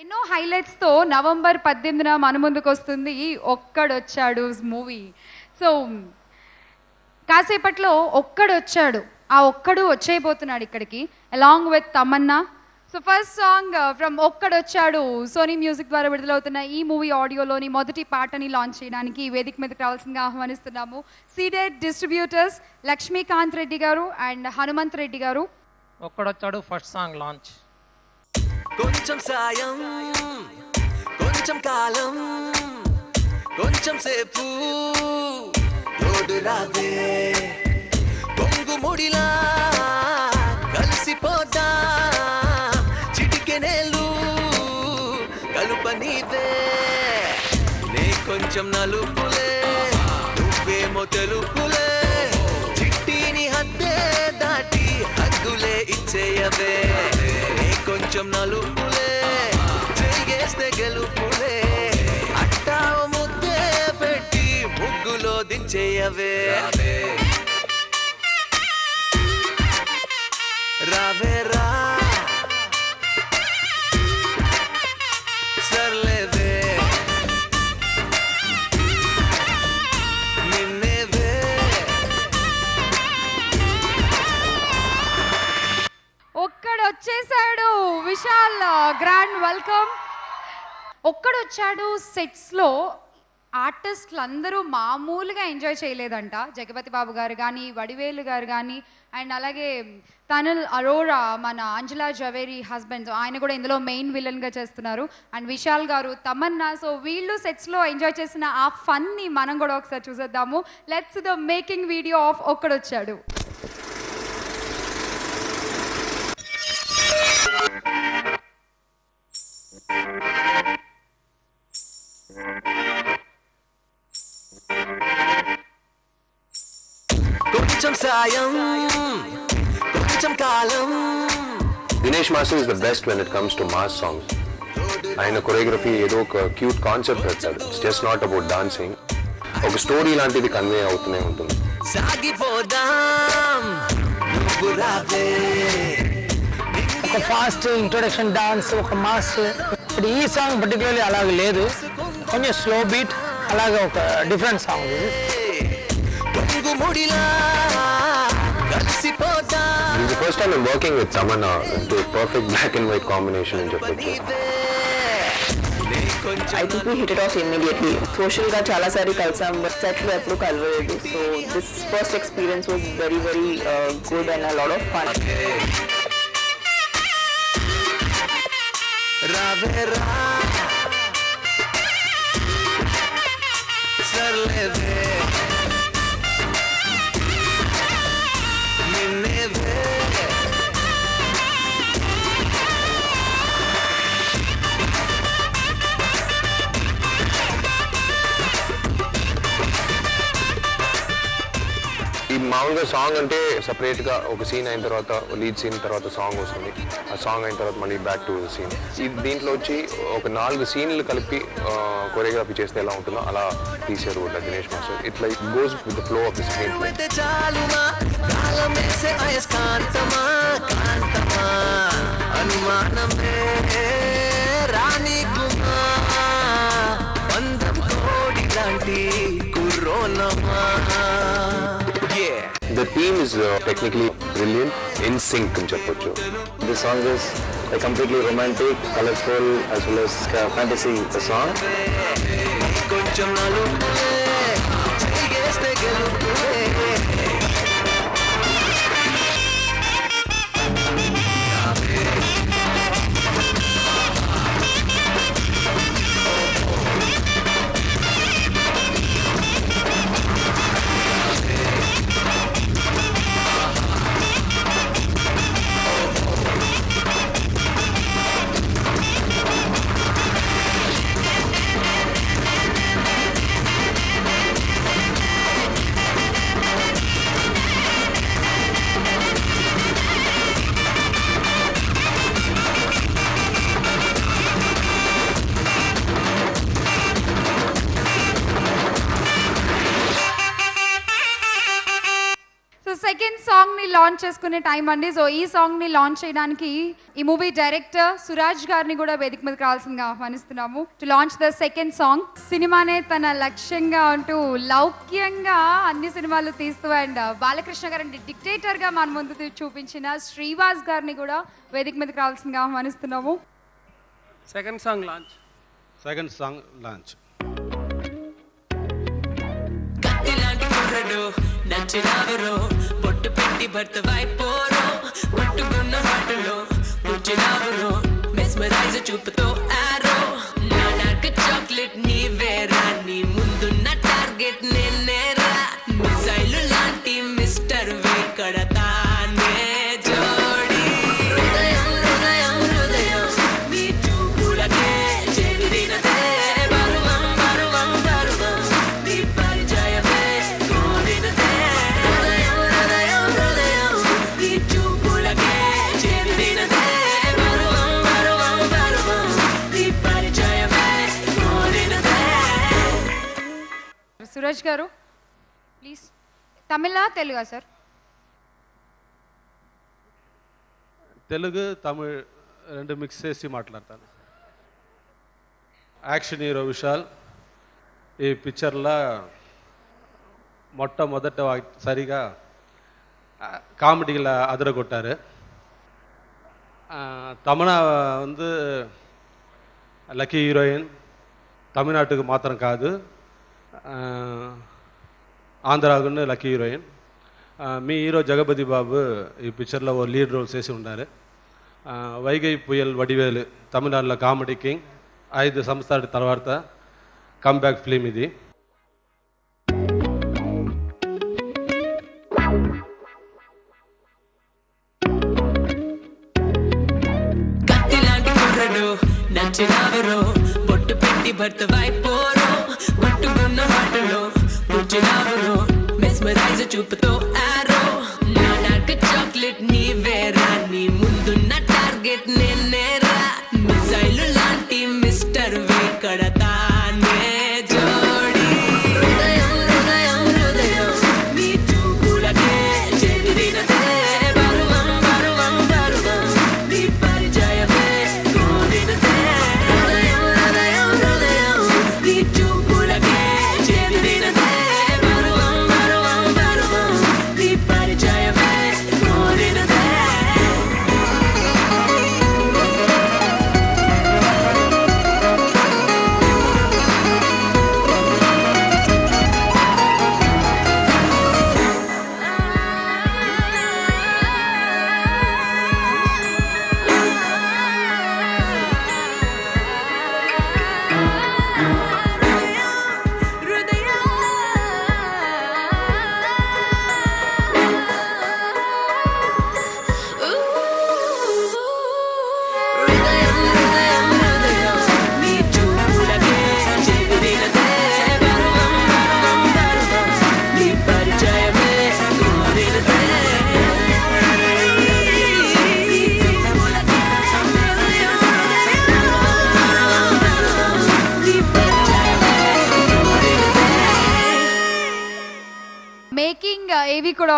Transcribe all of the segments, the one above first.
ఎన్నో హైలైట్స్తో నవంబర్ పద్దెనిమిదిన మన ముందుకు వస్తుంది ఒక్కడొచ్చాడు మూవీ. సో కాసేపట్లో ఒక్కడొచ్చాడు. ఆ ఒక్కడు వచ్చేయబోతున్నాడు ఇక్కడికి along with Tamannaah. So first song from Okkadochadu. Sony Music ద్వారా విడుదలవుతున్న ఈ మూవీ ఆడియోలోని మొదటి పాటని లాంచ్ చేయడానికి ఈ వేదిక మీదకి రావాల్సిందిగా ఆహ్వానిస్తున్నాము. సీడెడ్ డిస్ట్రిబ్యూటర్స్ లక్ష్మీకాంత్ రెడ్డి గారు అండ్ హనుమంత్ రెడ్డి గారు. ఒక్కడొచ్చాడు ఫస్ట్ సాంగ్ లాంచ్ కొంచెం సాయం కొంచెం కాలం కొంచెం సేపు తోడు రావే పొంగు ముడిలా కలిసిపోతా చిటికెనేలు కలుప నీవే నే కొంచెం నలుపులే నువ్వేమో తెలుపులే చిట్టిని హద్దే దాటి హద్దులే ఇచ్చేయవే. కొంచెం నలుపులే చెయ్యేస్తే గెలుపులే. అట్టా ముద్దే పెట్టి ముగ్గులో దించేయవే. రావే రా. Vishal grand welcome. ఒక్కడొచ్చాడు సెట్స్లో ఆర్టిస్టులు అందరూ మామూలుగా ఎంజాయ్ చేయలేదంట. జగపతి బాబు గారు కానీ వడివేలు గారు కానీ అండ్ అలాగే తనుల్ అరోరా మన అంజలా జవేరి హస్బెండ్ ఆయన కూడా ఇందులో మెయిన్ విలన్గా చేస్తున్నారు. అండ్ విశాల్ గారు తమన్నా సో వీళ్ళు సెట్స్లో ఎంజాయ్ చేసిన ఆ ఫన్ని మనం కూడా ఒకసారి చూసేద్దాము. Let's the making video of Okkadochadu. కొంచెం సాయం కొంచెం కాలం Dinesh master is the best when it comes to mass songs ఆయన కొరియోగ్రఫీ ఏదో ఒక క్యూట్ కాన్సెప్ట్ పెడతాడు it's just not about dancing ఒక స్టోరీ లాంటిది కన్వే అవుతూనే ఉంటుంది సాగిపోదాం నువ్వు రావే ఒక ఫాస్ట్ ఇంట్రొడక్షన్ డాన్స్ ఒక మాస్ ఇప్పుడు ఈ సాంగ్ పర్టికులర్లీ అలాగ లేదు. కొంచెం స్లో బీట్ అలాగే ఒక డిఫరెంట్ సాంగ్ ఇది పొంగు ముడిలా కలిసిపోతా ఇది first time working with Tamannaah perfect black and white combination అని చెప్పొచ్చు నీవే నీ కొంచెం I think we hit it off immediately social గా చాలా సారి కలిసాం సెట్ లో ఎప్పుడు కలవలేదు so this first experience was very very good and lot of fun రావే మామూలుగా సాంగ్ అంటే సపరేట్గా ఒక సీన్ అయిన తర్వాత లీడ్ సీన్ తర్వాత సాంగ్ వస్తుంది. ఆ సాంగ్ అయిన తర్వాత మళ్ళీ బ్యాక్ టు సీన్ ఈ దీంట్లో వచ్చి ఒక నాలుగు సీన్లు కలిపి కొరియోగ్రఫీ చేస్తే ఎలా ఉంటుందో అలా తీసారు కూడా దినేష్ మాస్టర్ ఇట్లా goes with flow of the screen అనుమానమే. The team is uh, technically brilliant, in sync, The song is a completely romantic, colorful, as well as fantasy song. Launch చేసుకునే టైం అండి. సో ఈ సాంగ్ని లాంచ్ చేయడానికి ఈ movie director Suraj గారిని కూడా వేదిక మీదకి రావాల్సిందిగా ఆహ్వానిస్తున్నాము. To launch the second song సినిమానే తన లక్ష్యంగా అంటూ లౌక్యంగా అన్ని సినిమాలు తీస్తూ అండ్ బాలకృష్ణ గారిని డిక్టేటర్గా మన ముందు చూపించిన శ్రీవాస్ గారిని కూడా వేదిక మీదకి రావాల్సిందిగా ఆహ్వానిస్తున్నాము. Second song launch second song launch నచ్చినవరో? బొట్టు పెట్టి భర్త వైపోరో పట్టుకున్న హాటులో కూర్చున్నావరో? మెస్మరైజ్ చూపుతో ఆరో? నా డార్క్ చాక్లెట్ నీ వేరా నీ ముందున్న టార్గెట్ సురేష్ గారు please Tamil తెలుగా sir Telugu Tamil రెండు మిక్స్ చేసి మాట్లాడతాను యాక్షన్ హీరో విశాల్ ఈ పిక్చర్లో మొట్టమొదట సరిగా காமெடியில் அதிர கொட்டார் తమనా வந்து లక్కీ హీరోయిన్ తమిళనాటుకు మాత్రం కాదు ఆ, ఆంధ్రాకున్న లక్కీ హీరోయిన్ ఆ, మీ హీరో జగపతి బాబు ఈ పిక్చర్లో ఓ లీడ్ రోల్ చేసి ఉన్నారు ఆ, వైగై పుయల్ వడివేలు తమిళనాడులో కామెడీ కింగ్ ఐదు సంవత్సరాల తర్వాత కమ్బ్యాక్ ఫిలిం ఇది మెస్మరైజ్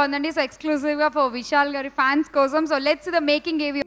ఉందండి సో ఎక్స్క్లూజివ్గా ఫర్ విశాల్ గారి ఫ్యాన్స్ కోసం. సో లెట్స్ ద మేకింగ్ ఏవి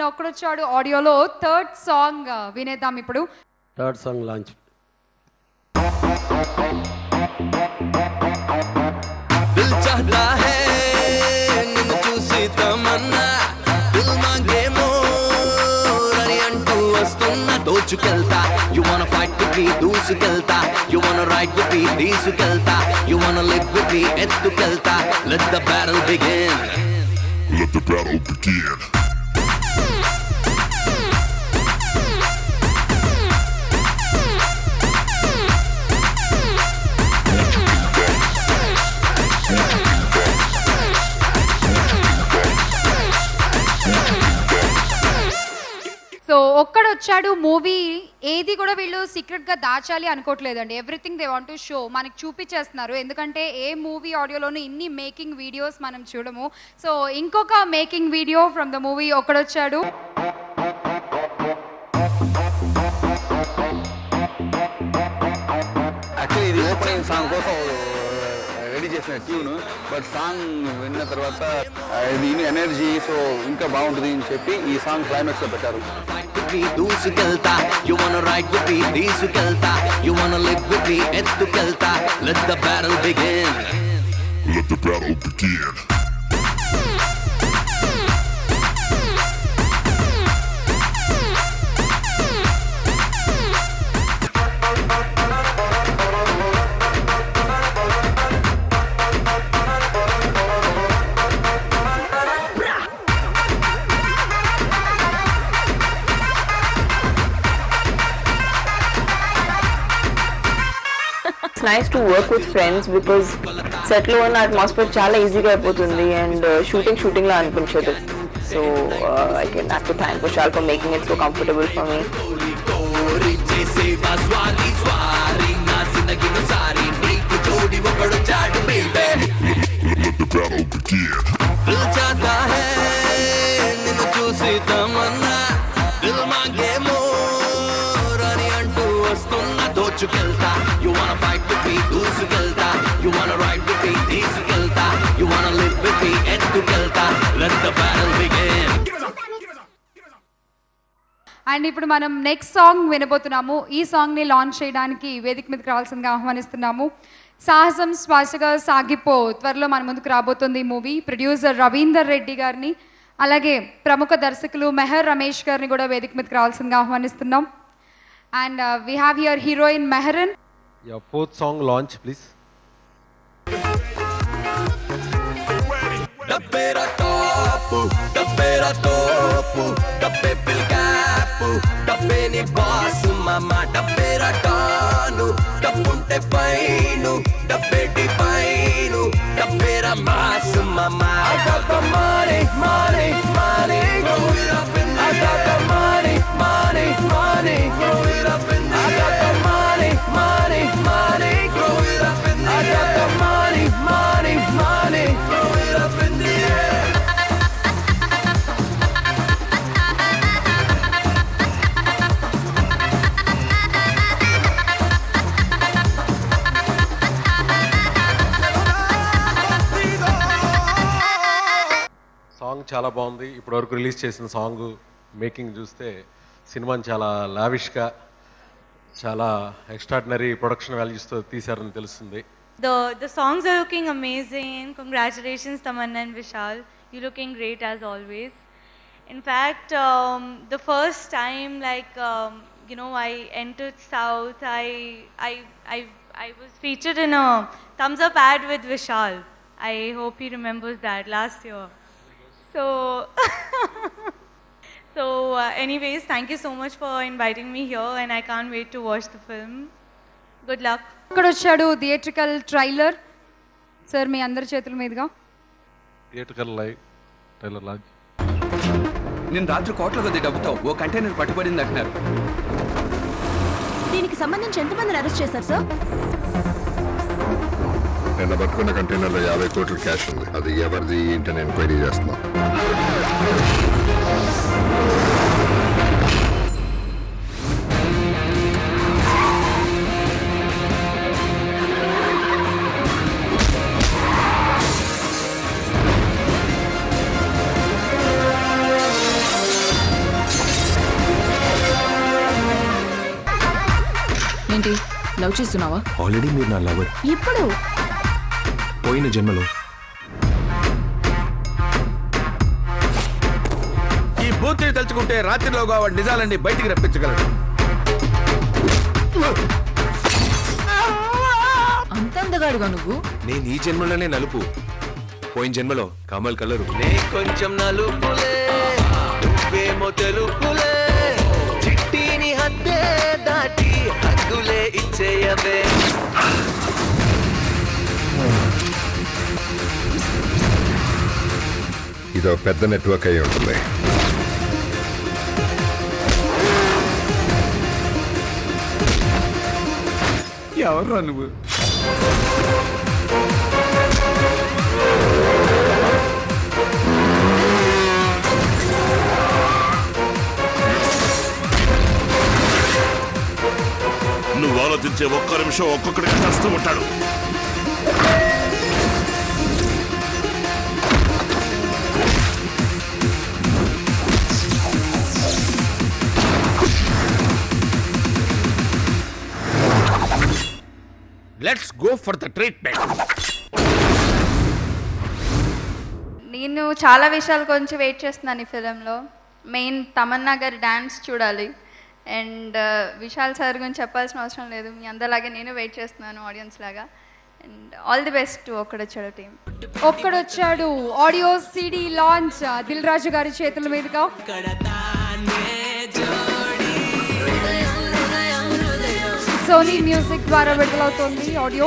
విడుదలవుతున్న ఒక్కడొచ్చాడు ఆడియోలో థర్డ్ సాంగ్ వినేద్దాం ఇప్పుడు థర్డ్ సాంగ్ లాంచ్ दिल चाहता है నిన్ను చూసి తమన్నా దిల్ మాంగే మోర్ అని అంటూ వస్తున్నా దోచుకెళ్తా you wanna fight with me Dusukeltha you wanna ride with me తీసుకెళ్తా you wanna live with me ఎత్తుకెళ్తా let the battle begin Let the battle begin. వచ్చాడు మూవీ ఏది కూడా వీళ్ళు సీక్రెట్గా దాచాలి అనుకోవట్లేదండి. Everything they want to show మనకి చూపించేస్తున్నారు. ఎందుకంటే ఏ మూవీ ఆడియోలోనూ ఇన్ని మేకింగ్ వీడియోస్ మనం చూడము. సో ఇంకొక making video from the movie Okkadochadu ఇది ఓపెనింగ్ సాంగ్ కోసం uh, రెడీ చేసిన ట్యూన్ బట్ సాంగ్ విన్న తర్వాత ఆ, ఎనర్జీ సో ఇంకా బాగుంటుంది అని చెప్పి ఈ సాంగ్ క్లైమాక్స్లో పెట్టారు. दूस चलता You wanna ride with me, these चलता You wanna live with me, एत चलता Let the battle begin. Let the battle begin. It's nice to work with friends because సెట్లో ఉన్న అట్మాస్ఫియర్ చాలా ఈజీగా అయిపోతుంది అండ్ షూటింగ్ షూటింగ్లా అనిపించదు so I can have to thank Vishal for making it so comfortable for me కోరి నా సారి నీకు జోడి ఒకడు అండ్ ఇప్పుడు మనం నెక్స్ట్ సాంగ్ వినబోతున్నాము. ఈ సాంగ్ని లాంచ్ చేయడానికి వేదిక మీదకి రావాల్సిందిగా ఆహ్వానిస్తున్నాము. సాహసం శ్వాసగా సాగిపో త్వరలో మన ముందుకు రాబోతుంది ఈ మూవీ. ప్రొడ్యూసర్ రవీందర్ రెడ్డి గారిని అలాగే ప్రముఖ దర్శకులు మెహర్ రమేష్ గారిని కూడా వేదిక మీదకి రావాల్సిందిగా ఆహ్వానిస్తున్నాం. And we have your heroine Mehreen. Yeah fourth song launch please topo, dabbera topo, dabbe fil డప్పు డబ్బేని బాసు మామ డబ్బే రకాను డబ్బుంటే పైను డబ్బేటి పైను డబ్బేరా బాసు మామా. బాగుంది ఇప్పటివరకు రిలీజ్ చేసిన సాంగ్ మేకింగ్ చూస్తే సినిమాని చాలా లావిష్గా చాలా ఎక్స్ట్రాడినరీ ప్రొడక్షన్ వాల్యూస్తో తీశారని తెలుస్తుంది The the songs are looking amazing. Congratulations, Tamanna and Vishal. You're looking great as always. In fact, um, the first time, like um, you know, I entered South, I I I I was featured in a thumbs up ad with Vishal. I hope he remembers that last year. So. So, uh, anyways, thank you so much for inviting me here, and I can't wait to watch the film. Good luck. ఇక్కడ వచ్చాడు theatrical trailer sir మీ అందరి చేతుల మీదుగా theatre live trailer launch నేను రాత్రి కోట్ల కొద్ది డబ్బుతో ఓ కంటైనర్ పట్టుబడింది అంటున్నారు దీనికి సంబంధించి ఎంతమందిని అరెస్ట్ చేశారు సార్ నిన్న పట్టుకున్న కంటైనర్లో యాభై కోట్లు క్యాష్ ఉంది. అది ఎవరిది ఏంటని ఎంక్వైరీ చేస్తున్నాం. ఏంటి? లవ్ చేస్తున్నావా? ఆల్రెడీ మీరు నా లవర్ ఎప్పుడు పోయిన జన్మలో. ఈ బూతిని తలుచుకుంటే రాత్రిలోగా వాడి నిజాలన్నీ బయటికి రప్పించగలడు. నువ్వు? నేను ఈ జన్మలోనే నలుపు. పోయిన జన్మలో కమల్ కలరు నే కొంచెం నలుపులే నువ్వేమో తెలుపులే. చిట్టిని హద్దే దాటి హద్దులే ఇచ్చేయవే. ఇదో పెద్ద నెట్వర్క్ అయి ఉంటుంది. ఎవర్రా నువ్వు? నువ్వు ఆలోచించే ఒక్క నిమిషం ఒక్కొక్కడికి చేస్తూ ఉంటాడు. Go for the treatment. నేను చాలా విషయాల గురించి వెయిట్ చేస్తున్నాను ఈ ఫిలింలో మెయిన్ తమన్నా గారి డ్యాన్స్ చూడాలి. అండ్ విశాల్ సార్ గురించి చెప్పాల్సిన అవసరం లేదు. మీ అందరిలాగే నేను వెయిట్ చేస్తున్నాను ఆడియన్స్ లాగా. And all the best Okkadochadu team Okkadochadu. Audio CD launch. Dil Raju గారి చేతుల మీదుగా. సోనీ మ్యూజిక్ ద్వారా విడుదలవుతోంది ఆడియో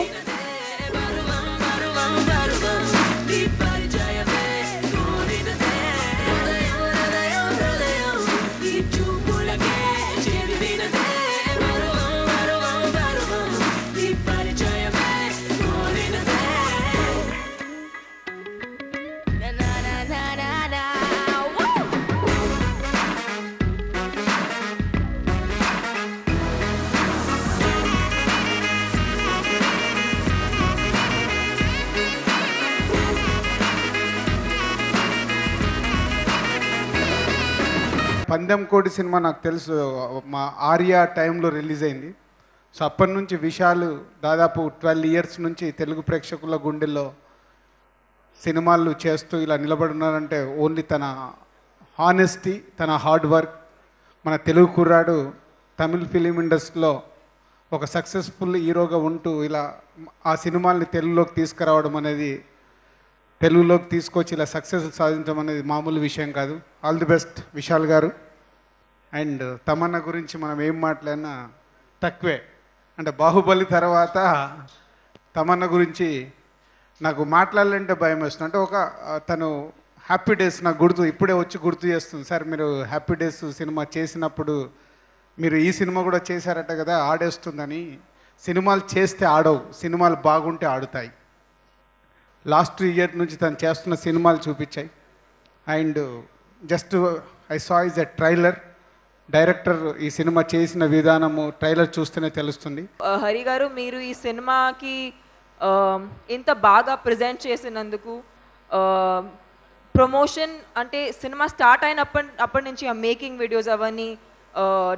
పందెం కోటి సినిమా నాకు తెలుసు. మా ఆర్యా టైంలో రిలీజ్ అయింది. సో అప్పటి నుంచి విశాల్ దాదాపు ట్వెల్వ్ ఇయర్స్ నుంచి తెలుగు ప్రేక్షకుల గుండెల్లో సినిమాలు చేస్తూ ఇలా నిలబడున్నారంటే ఓన్లీ తన హానెస్టీ తన హార్డ్ వర్క్ మన తెలుగు కుర్రాడు తమిళ్ ఫిలిం ఇండస్ట్రీలో ఒక సక్సెస్ఫుల్ హీరోగా ఉంటూ ఇలా ఆ సినిమాల్ని తెలుగులోకి తీసుకురావడం అనేది తెలుగులోకి తీసుకొచ్చి ఇలా సక్సెస్ సాధించడం అనేది మామూలు విషయం కాదు. ఆల్ ది బెస్ట్ విశాల్ గారు. అండ్ తమన్నా గురించి మనం ఏం మాట్లాడినా తక్కువే. అంటే బాహుబలి తర్వాత తమన్నా గురించి నాకు మాట్లాడాలంటే భయం వేస్తుంది. అంటే ఒక తను హ్యాపీ డేస్ నాకు గుర్తు ఇప్పుడే వచ్చి గుర్తు చేస్తుంది. సార్ మీరు హ్యాపీ డేస్ సినిమా చేసినప్పుడు మీరు ఈ సినిమా కూడా చేశారట కదా ఆడేస్తుందని. సినిమాలు చేస్తే ఆడవు సినిమాలు బాగుంటే ఆడుతాయి. లాస్ట్ ఇయర్ నుంచి తను చేస్తున్న సినిమాలు చూపించాయి. And just I saw is a trailer. Director ఈ సినిమా చేసిన విధానము ట్రైలర్ చూస్తేనే తెలుస్తుంది. హరి గారు మీరు ఈ సినిమాకి ఇంత బాగా ప్రజెంట్ చేసినందుకు ప్రమోషన్ అంటే సినిమా స్టార్ట్ అయినప్పటి అప్పటి నుంచి ఆ మేకింగ్ వీడియోస్ అవన్నీ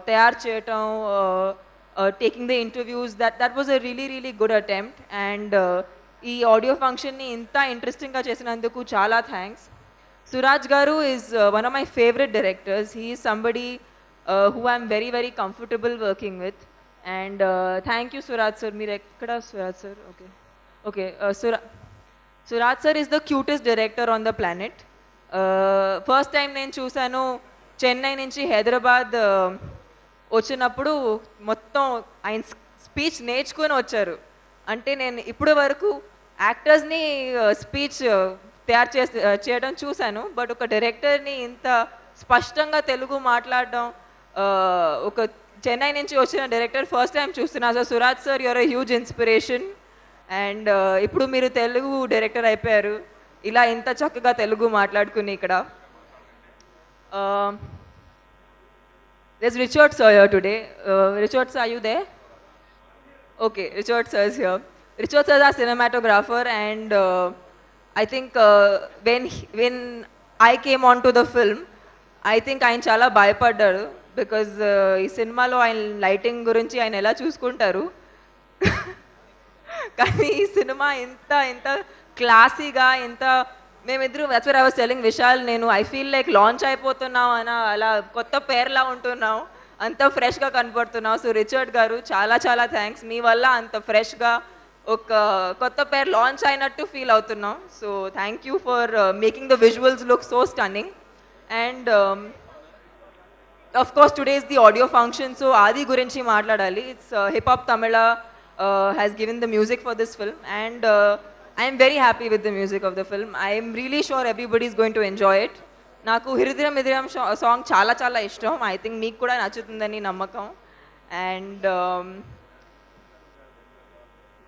తయారు చేయటం taking the interviews that that was a really really good attempt and ఈ ఆడియో ఫంక్షన్ని ఇంత ఇంట్రెస్టింగ్గా చేసినందుకు చాలా thanks Suraj garu is one of my favourite directors he is somebody who I'm very very comfortable working with and thank you Suraj sir మీరు ఎక్కడ Suraj sir okay okay Sura Suraj sir is the cutest director on the planet first time నేను చూశాను చెన్నై నుంచి హైదరాబాద్ వచ్చినప్పుడు మొత్తం ఆయన speech నేర్చుకొని వచ్చారు. అంటే నేను ఇప్పటి వరకు యాక్టర్స్ని స్పీచ్ uh, uh, తయారు చేసి చేయడం చూశాను. బట్ ఒక డైరెక్టర్ని ఇంత స్పష్టంగా తెలుగు మాట్లాడడం ఒక చెన్నై నుంచి వచ్చిన డైరెక్టర్ ఫస్ట్ టైం చూస్తున్నా. Sir Suraj sir your huge inspiration and ఇప్పుడు మీరు తెలుగు డైరెక్టర్ అయిపోయారు. ఇలా ఇంత చక్కగా తెలుగు మాట్లాడుకుని ఇక్కడ. This Richard sir your today Richard sir you they okay Richard sir your Richard sir ah cinematographer and I think when when I came on to the film I think ఆయన చాలా భయపడ్డాడు. Because uh, ఈ సినిమాలో ఆయన lighting గురించి ఆయన ఎలా చూసుకుంటారు? కానీ ఈ సినిమా ఎంత ఎంత క్లాసీగా ఎంత మేమిద్దరు దట్స్ అవర్ సెలింగ్ విశాల్ నేను ఐ ఫీల్ లైక్ లాంచ్ అయిపోతున్నాం అన్న అలా కొత్త పేర్లా ఉంటున్నాం అంత ఫ్రెష్గా కనపడుతున్నావు. సో రిచర్డ్ గారు చాలా చాలా థ్యాంక్స్ మీ వల్ల అంత ఫ్రెష్గా ఒక కొత్త పేరు లాంచ్ అయినట్టు ఫీల్ అవుతున్నాం. So thank you for making the visuals look so stunning and of course today is the audio function so adi gurinchi maatladali it's uh, hip hop tamila uh, has given the music for this film and uh, i am very happy with the music of the film i am really sure everybody is going to enjoy it నాకు హృదయం హృదయం song చాలా చాలా ఇష్టం I think మీకు కూడా నచ్చుతుందని నమ్మకం and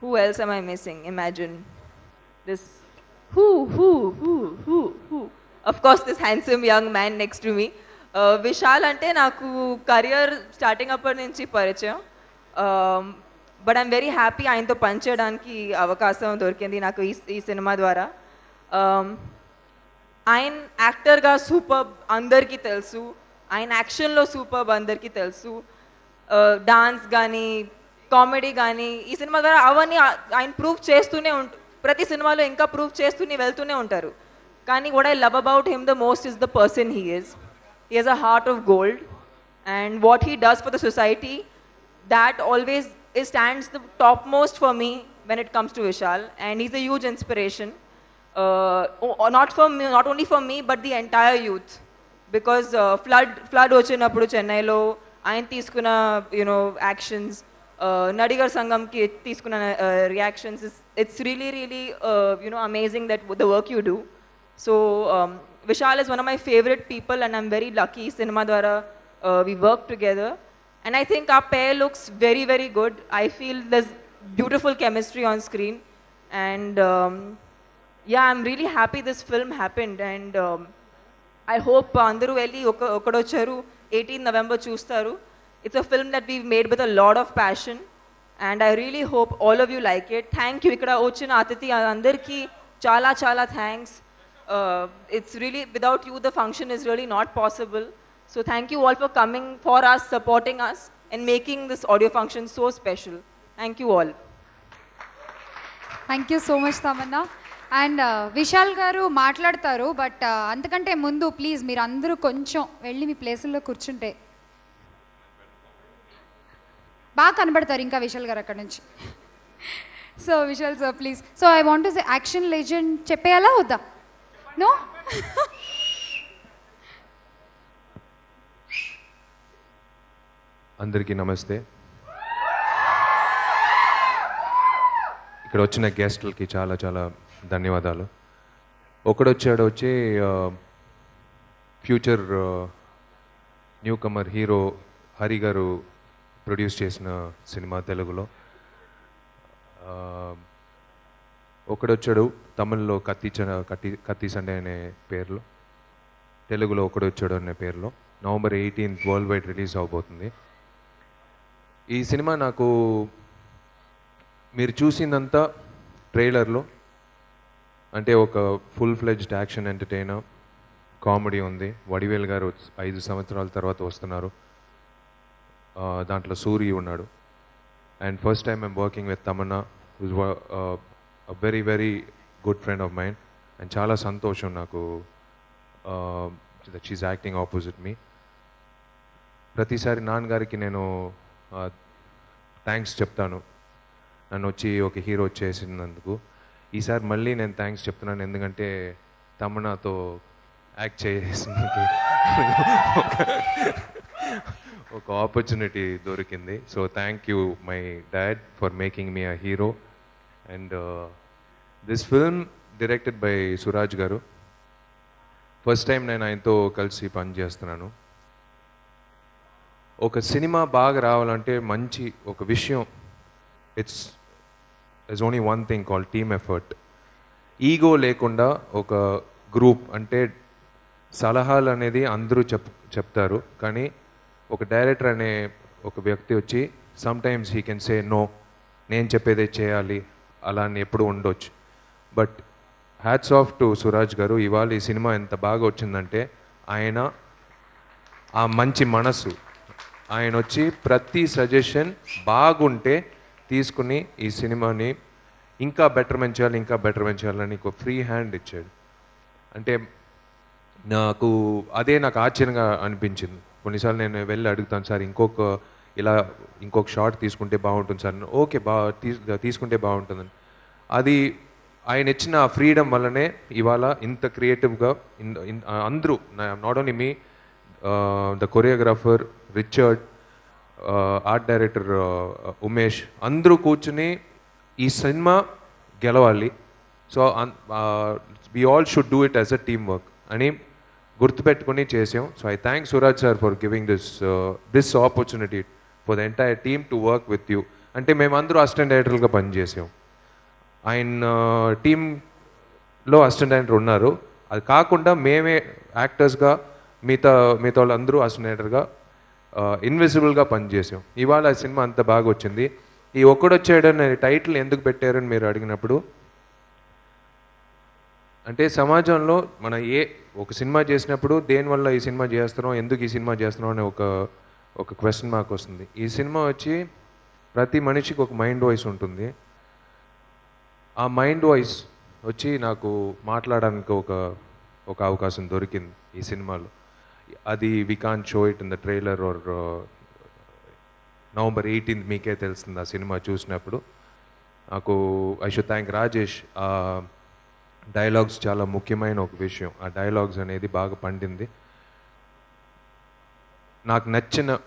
who else am I missing imagine this who who who who who of course this handsome young man next to me Vishal అంటే నాకు కరియర్ స్టార్టింగ్ అప్పటి నుంచి పరిచయం. బట్ ఐమ్ వెరీ హ్యాపీ ఆయనతో పనిచేయడానికి అవకాశం దొరికింది నాకు ఈ ఈ సినిమా ద్వారా. ఆయన యాక్టర్గా సూపర్ అందరికీ తెలుసు. ఆయన యాక్షన్లో సూపర్ అందరికీ తెలుసు. డాన్స్ కానీ కామెడీ కానీ ఈ సినిమా ద్వారా అవన్నీ ఆయన ప్రూవ్ చేస్తూనే ఉంట ప్రతి సినిమాలో ఇంకా ప్రూవ్ చేస్తూనే వెళ్తూనే ఉంటారు. కానీ కూడా I love about him the most is the person he is He has a heart of gold, and what he does for the society, that always is, stands the topmost for me when it comes to Vishal, and he's a huge inspiration. Uh, o- not for me, not only for me, but the entire youth. Because uh, flood flood వచ్చినప్పుడు చెన్నైలో ఆయన తీసుకున్న you know actions Nadigar సంఘంకి తీసుకున్న reactions it's really really you know amazing that the work you do so Vishal is one of my favorite people and I'm very lucky. Cinema Dwara, uh, we work together. And I think our pair looks very, very good. I feel there's beautiful chemistry on screen. And um, yeah, I'm really happy this film happened. And um, I hope Andaru Eli Okadocharu, 18 November Chustaru. It's a film that we've made with a lot of passion. And I really hope all of you like it. Thank you. Ikkada Ochin Atiti andirki Chala Chala thanks. Uh, it's really, without you the function is really not possible. So thank you all for coming for us, supporting us, and making this audio function so special thank you all thank you so much Tamannaah and Vishal garu మాట్లాడతారు but uh, అంతకంటే ముందు please మీరు అందరూ కొంచెం వెళ్ళి మీ ప్లేసుల్లో కూర్చుంటే. బాగా కనబడతారు ఇంకా విశాల్ గారు అక్కడ నుంచి. So Vishal sir please so I want action legend చెప్పేయాలా వద్దా? నో అందరికీ నమస్తే. ఇక్కడ వచ్చిన గెస్టులకి చాలా చాలా ధన్యవాదాలు. ఒకడొచ్చాడు వచ్చి future newcomer hero Hari garu produce చేసిన సినిమా తెలుగులో. ఒకడొచ్చాడు తమిళ్ళో కత్తి కత్తి కత్తి సండే అనే పేరులో తెలుగులో ఒకడొచ్చాడు అనే పేరులో November eighteenth world wide release అవబోతుంది. ఈ సినిమా నాకు మీరు చూసిందంతా ట్రైలర్లో అంటే ఒక full fledged action entertainer comedy ఉంది. వడివేల్ గారు ఐదు సంవత్సరాల తర్వాత వస్తున్నారు. దాంట్లో సూరి ఉన్నాడు. And first time I'm working with Tamannaah very very good friend of mind and చాలా సంతోషం నాకు షీజ్ యాక్టింగ్ ఆపోజిట్ మీ ప్రతిసారి నాన్నగారికి నేను థ్యాంక్స్ చెప్తాను. నన్ను వచ్చి ఒక హీరో చేసినందుకు. ఈసారి మళ్ళీ నేను థ్యాంక్స్ చెప్తున్నాను ఎందుకంటే తమనాతో యాక్ట్ చేసినందుకు ఒక ఆపర్చునిటీ దొరికింది. So thank you my dad for making me a hero and this film directed by Suraj garu. First time నేను ఆయనతో కలిసి పనిచేస్తున్నాను ఒక సినిమా బాగా రావాలంటే మంచి ఒక విషయం. It's is only one thing call team effort ego లేకుండా ఒక గ్రూప్ అంటే సలహాలు అనేది అందరూ చెప్ చెప్తారు. కానీ ఒక డైరెక్టర్ అనే ఒక వ్యక్తి వచ్చి sometimes he can say no నేను చెప్పేదే చేయాలి అలా అని ఎప్పుడు ఉండొచ్చు. But hats off to Suraj garu ఇవాళ ఈ సినిమా ఎంత బాగా వచ్చిందంటే ఆయన ఆ మంచి మనసు. ఆయన వచ్చి ప్రతి సజెషన్ బాగుంటే తీసుకుని ఈ సినిమాని ఇంకా బెటర్మెంట్ చేయాలి ఇంకా బెటర్మెంట్ చేయాలని ఒక ఫ్రీ హ్యాండ్ ఇచ్చాడు. అంటే నాకు అదే నాకు ఆశ్చర్యంగా అనిపించింది. కొన్నిసార్లు నేను వెళ్ళి అడుగుతాను సార్ ఇంకొక ఇలా ఇంకొక షార్ట్ తీసుకుంటే బాగుంటుంది సార్. ఓకే బా తీస్- తీసుకుంటే బాగుంటుందని. అది ఆయన ఇచ్చిన ఆ ఫ్రీడమ్ వల్లనే ఇవాళ ఇంత క్రియేటివ్గా అందరూ not only me the choreographer Richard art director Umesh అందరూ కూర్చుని ఈ సినిమా గెలవాలి. So we all should do it as a team work అని గుర్తుపెట్టుకుని చేసాం. So I thank Suraj sir for giving this this opportunity for the entire team to work with you అంటే మేమందరూ assistant డైరెక్టర్గా పనిచేసాం. ఆయన టీంలో అసిస్టెంట్ డైరెక్టర్ ఉన్నారు. అది కాకుండా మేమే యాక్టర్స్గా మిగతా మిగతా వాళ్ళందరూ అసిస్టెంట్ డైరెక్టర్గా ఇన్విజిబుల్గా పనిచేసాం. ఇవాళ ఆ సినిమా అంత బాగా వచ్చింది. ఈ ఒక్కడొచ్చాడని టైటిల్ ఎందుకు పెట్టారని మీరు అడిగినప్పుడు అంటే సమాజంలో మన ఏ ఒక సినిమా చేసినప్పుడు దేనివల్ల ఈ సినిమా చేస్తున్నాం ఎందుకు ఈ సినిమా చేస్తున్నాం అనే ఒక ఒక క్వశ్చన్ మార్క్ వస్తుంది. ఈ సినిమా వచ్చి ప్రతి మనిషికి ఒక మైండ్ వాయిస్ ఉంటుంది. ఆ మైండ్ వాయిస్ వచ్చి నాకు మాట్లాడడానికి ఒక ఒక అవకాశం దొరికింది ఈ సినిమాలో. అది we can show it in the trailer or November eighteenth మీకే తెలుస్తుంది ఆ సినిమా చూసినప్పుడు. నాకు ఐ షుడ్ థ్యాంక్ రాజేష్ ఆ డైలాగ్స్ చాలా ముఖ్యమైన ఒక విషయం. ఆ డైలాగ్స్ అనేది బాగా పండింది. నాకు నచ్చిన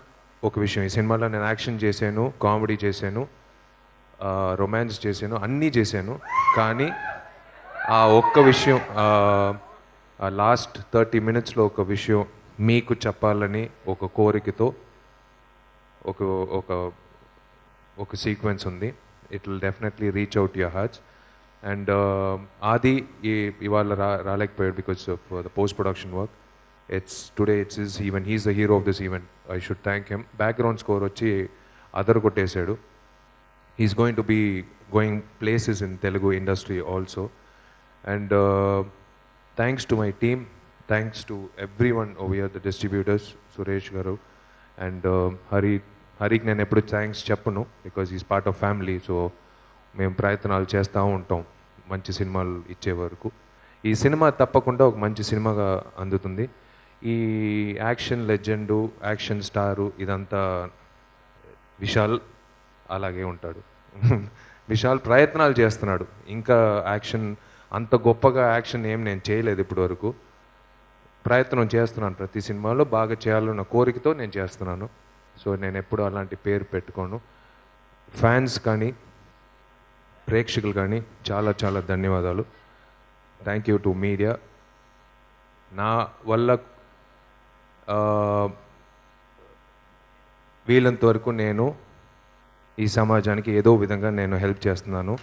ఒక విషయం. ఈ సినిమాలో నేను యాక్షన్ చేశాను కామెడీ చేశాను. రొమాన్స్ చేశాను అన్నీ చేశాను. కానీ ఆ ఒక్క విషయం లాస్ట్ థర్టీ మినిట్స్లో ఒక విషయం మీకు చెప్పాలని ఒక కోరికతో ఒక ఒక ఒక సీక్వెన్స్ ఉంది. It will definitely reach out your hearts and Aadi ఈ ఇవాళ రా రాలేకపోయాడు because of the post production work it's today it's is even he's the hero of this event I should thank him background score వచ్చి అదర్ కొట్టేశాడు he's going to be going places in Telugu industry also. And uh, thanks to my team, thanks to everyone over here, the distributors, Suresh Garu and uh, Hari. హరికి నేను ఎప్పుడు thanks చెప్పను because is part of family so మేము ప్రయత్నాలు చేస్తూ ఉంటాం మంచి సినిమాలు ఇచ్చే వరకు ఈ సినిమా తప్పకుండా ఒక మంచి సినిమాగా అందుతుంది ఈ యాక్షన్ లెజెండు యాక్షన్ స్టారు ఇదంతా విశాల్ అలాగే ఉంటాడు విశాల్ ప్రయత్నాలు చేస్తున్నాడు. ఇంకా యాక్షన్ అంత గొప్పగా యాక్షన్ ఏం నేను చేయలేదు ఇప్పటి వరకు ప్రయత్నం చేస్తున్నాను ప్రతి సినిమాలో బాగా చేయాలన్న కోరికతో నేను చేస్తున్నాను. సో నేను ఎప్పుడు అలాంటి పేరు పెట్టుకోను. ఫ్యాన్స్ కానీ ప్రేక్షకులు కానీ చాలా చాలా ధన్యవాదాలు. థ్యాంక్ యూ టు మీడియా నా వల్ల వీలంత వరకు నేను ఈ సమాజానికి ఏదో విధంగా నేను హెల్ప్ చేస్తున్నాను.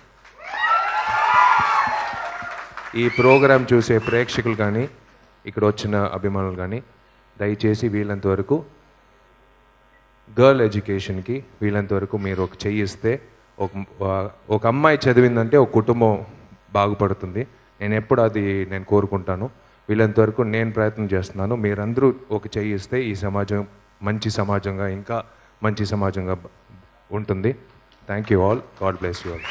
ఈ ప్రోగ్రాం చూసే ప్రేక్షకులు కానీ ఇక్కడ వచ్చిన అభిమానులు కానీ దయచేసి వీలంత వరకు గర్ల్ ఎడ్యుకేషన్కి వీలంత వరకు మీరు ఒక చెయ్యిస్తే ఒక ఒక అమ్మాయి చదివిందంటే ఒక కుటుంబం బాగుపడుతుంది. నేను ఎప్పుడు అది నేను కోరుకుంటాను. వీళ్ళంత వరకు నేను ప్రయత్నం చేస్తున్నాను. మీరందరూ ఒక చెయ్యిస్తే ఈ సమాజం మంచి సమాజంగా ఇంకా మంచి సమాజంగా ఉంటుంది. Thank you all God bless you all